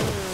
Whoa.